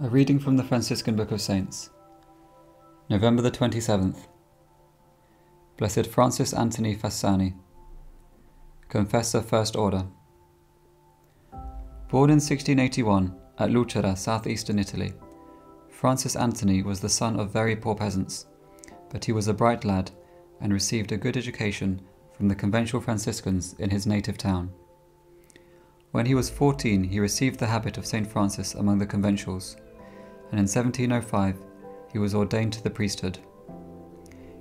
A reading from the Franciscan Book of Saints. November the 27th. Blessed Francis Anthony Fasani, Confessor First Order. Born in 1681 at Lucera, southeastern Italy, Francis Anthony was the son of very poor peasants, but he was a bright lad and received a good education from the conventual Franciscans in his native town. When he was 14, he received the habit of St. Francis among the conventuals, and in 1705 he was ordained to the priesthood.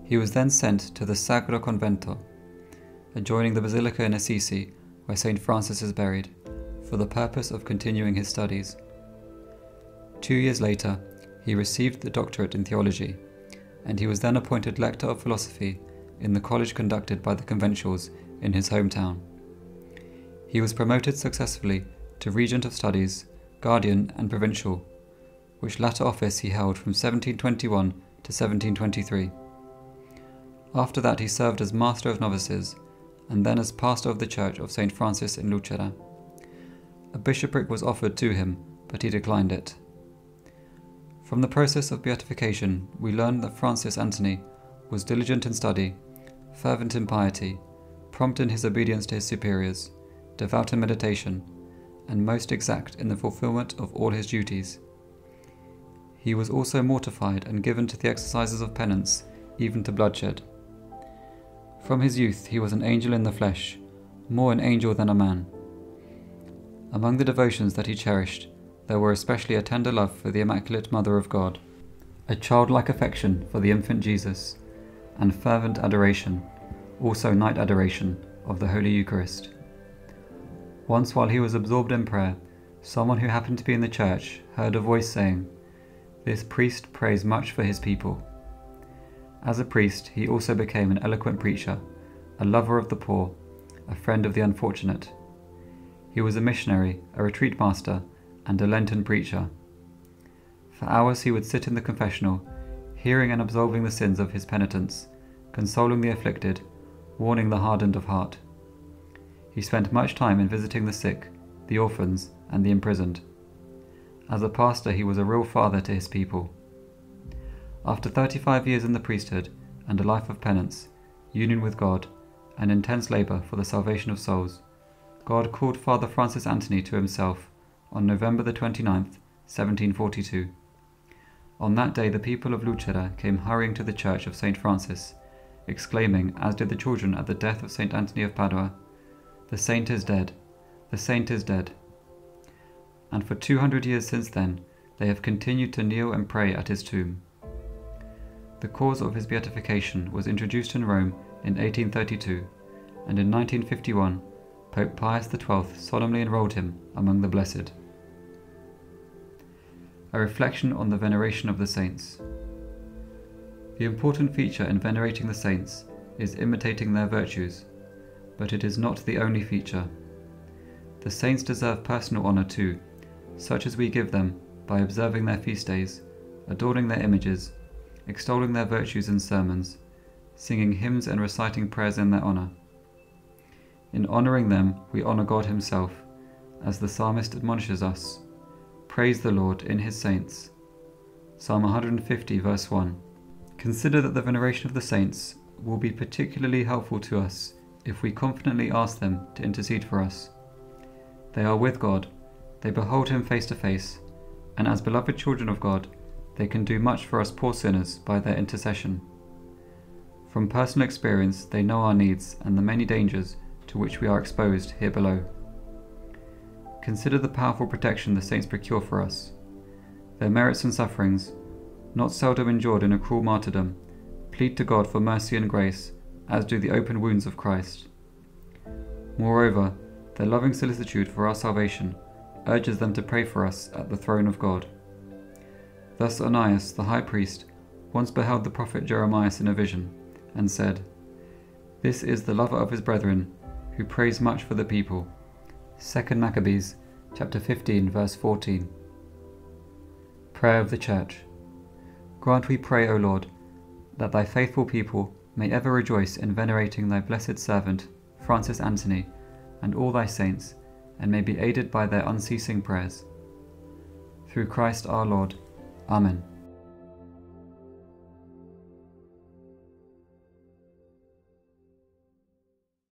He was then sent to the Sacro Convento, adjoining the Basilica in Assisi, where St. Francis is buried, for the purpose of continuing his studies. Two years later, he received the doctorate in theology, and he was then appointed lector of philosophy in the college conducted by the conventuals in his hometown. He was promoted successfully to Regent of Studies, Guardian, and Provincial, which latter office he held from 1721 to 1723. After that, he served as Master of Novices and then as pastor of the Church of St. Francis in Lucera. A bishopric was offered to him, but he declined it. From the process of beatification, we learn that Francis Anthony was diligent in study, fervent in piety, prompt in his obedience to his superiors, devout in meditation, and most exact in the fulfillment of all his duties. He was also mortified and given to the exercises of penance, even to bloodshed. From his youth he was an angel in the flesh, more an angel than a man. Among the devotions that he cherished, there were especially a tender love for the Immaculate Mother of God, a childlike affection for the infant Jesus, and fervent adoration, also night adoration, of the Holy Eucharist. Once, while he was absorbed in prayer, someone who happened to be in the church heard a voice saying, This priest prays much for his people. As a priest, he also became an eloquent preacher, a lover of the poor, a friend of the unfortunate. He was a missionary, a retreat master, and a Lenten preacher. For hours he would sit in the confessional, hearing and absolving the sins of his penitents, consoling the afflicted, warning the hardened of heart. He spent much time in visiting the sick, the orphans, and the imprisoned. As a pastor, he was a real father to his people. After 35 years in the priesthood and a life of penance, union with God, and intense labour for the salvation of souls, God called Father Francis Anthony to himself on November the 29th, 1742. On that day, the people of Lucera came hurrying to the church of St. Francis, exclaiming, as did the children at the death of St. Anthony of Padua, The saint is dead, the saint is dead. And for 200 years since then, they have continued to kneel and pray at his tomb. The cause of his beatification was introduced in Rome in 1832, and in 1951, Pope Pius XII solemnly enrolled him among the blessed. A reflection on the veneration of the saints. The important feature in venerating the saints is imitating their virtues, but it is not the only feature. The saints deserve personal honour too, such as we give them by observing their feast days, adorning their images, extolling their virtues in sermons, singing hymns and reciting prayers in their honour. In honouring them, we honour God Himself, as the psalmist admonishes us Praise the Lord in His saints. Psalm 150, verse 1. Consider that the veneration of the saints will be particularly helpful to us if we confidently ask them to intercede for us. They are with God, they behold Him face to face, and as beloved children of God, they can do much for us poor sinners by their intercession. From personal experience, they know our needs and the many dangers to which we are exposed here below. Consider the powerful protection the saints procure for us. Their merits and sufferings, not seldom endured in a cruel martyrdom, plead to God for mercy and grace, as do the open wounds of Christ. Moreover, their loving solicitude for our salvation urges them to pray for us at the throne of God. Thus Onias, the high priest, once beheld the prophet Jeremiah in a vision, and said, This is the lover of his brethren, who prays much for the people. 2 Maccabees chapter 15 verse 14. Prayer of the Church. Grant we pray, O Lord, that thy faithful people may ever rejoice in venerating thy blessed servant, Francis Anthony, and all thy saints, and may be aided by their unceasing prayers. through Christ our Lord. Amen.